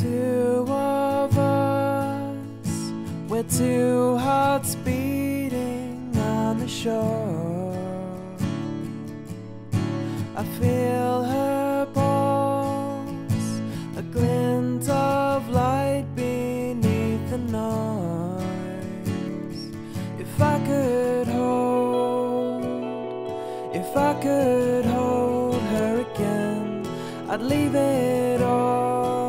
two of us. We're two hearts beating on the shore. I feel her pulse, a glint of light beneath the noise. If I could hold, if I could hold her again, I'd leave it all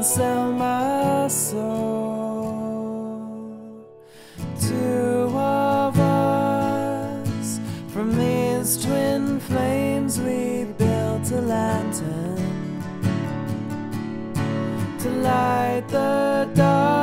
and sell my soul. Two of us from these twin flames, we built a lantern to light the dark.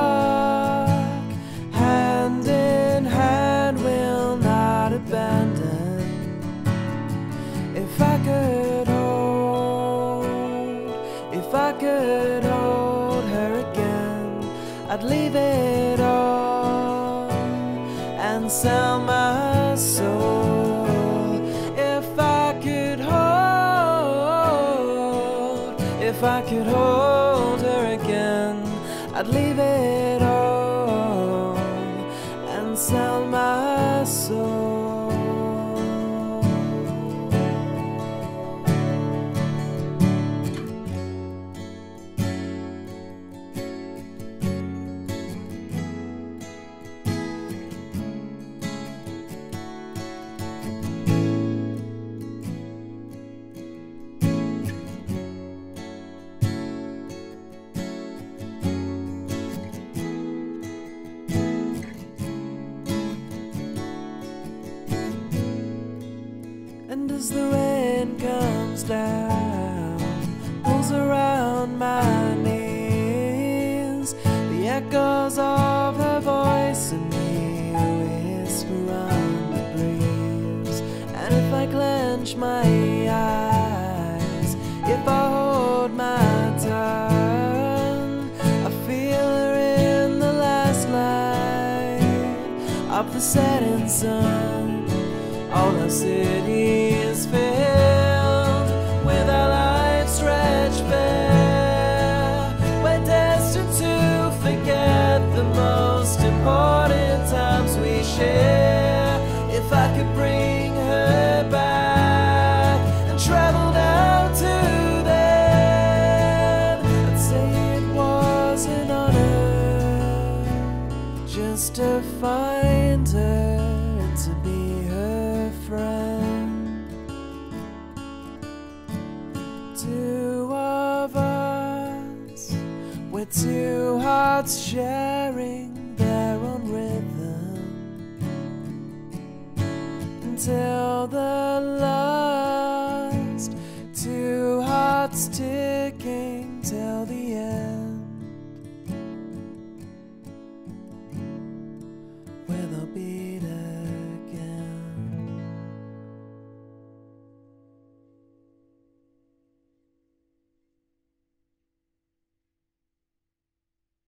I'd leave it all and sell my soul. If I could hold, if I could hold her again, I'd leave it all And as the rain comes down, pulls around my knees, the echoes of her voice and me whisper on the breeze. And if I clench my eyes, if I hold my tongue, I feel her in the last light of the setting sun. All our city is filled with our lives stretched bare. We're destined to forget the most important times we share. If I could bring her back and travel down to then, I'd say it was an honor just to find her and to be her friend. Two of us, we're two hearts sharing their own rhythm until the last two hearts ticking till the end where there'll be